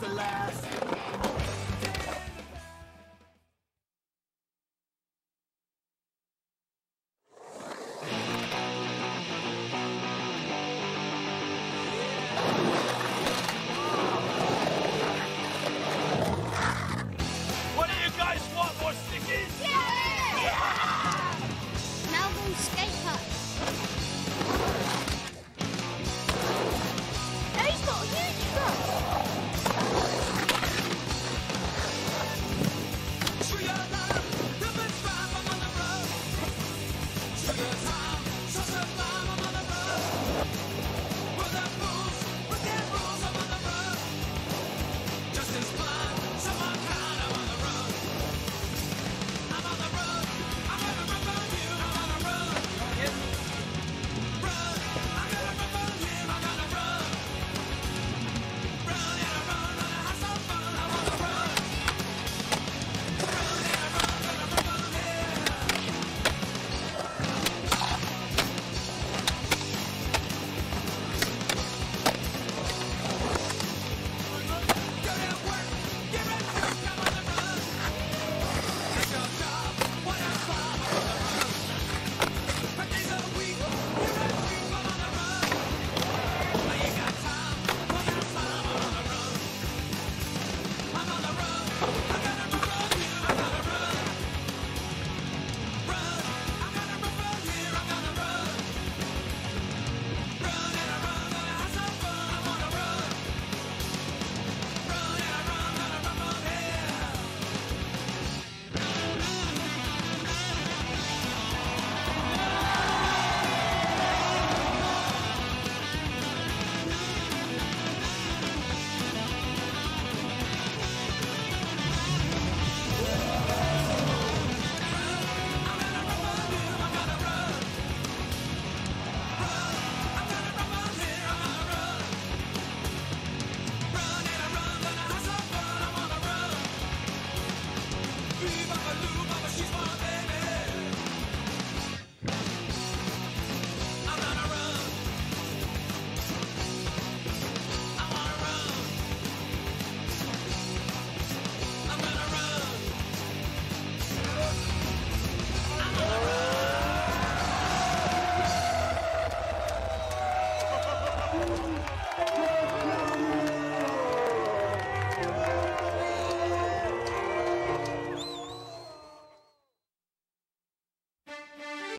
to last. What do you guys want? More stickies? Yeah! Schuss,